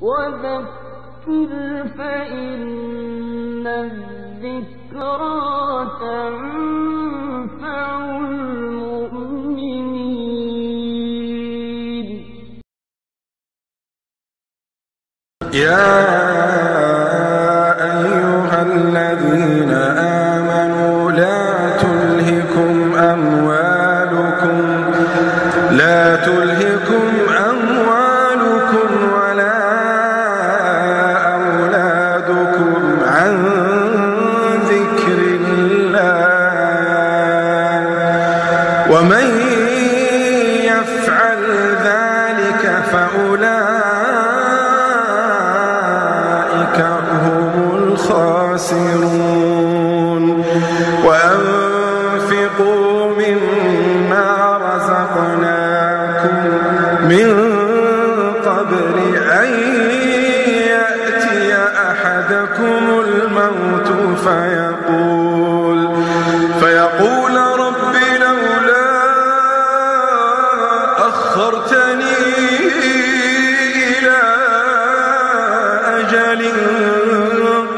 وذكر فإن الذكرى تنفع المؤمنين. يا فأولئك هم الخاسرون. وأنفقوا مما رزقناكم من قبل أن يأتي أحدكم الموت فيقول فيقول رب لولا أخرتني أجل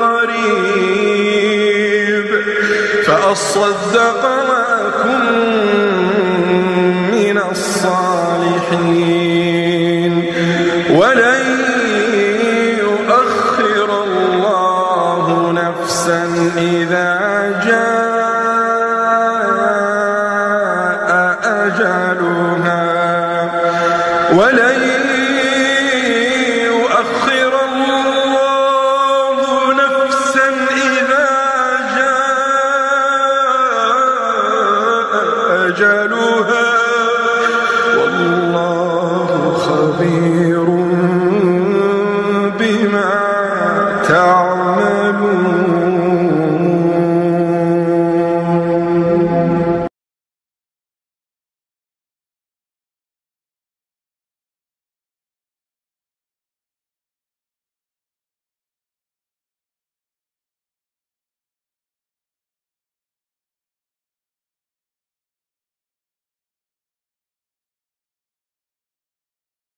قريب فأصدق وأكن من الصالحين ولن يؤخر الله نفسا إذا جاء أجلها ولن أجلها والله خبير بما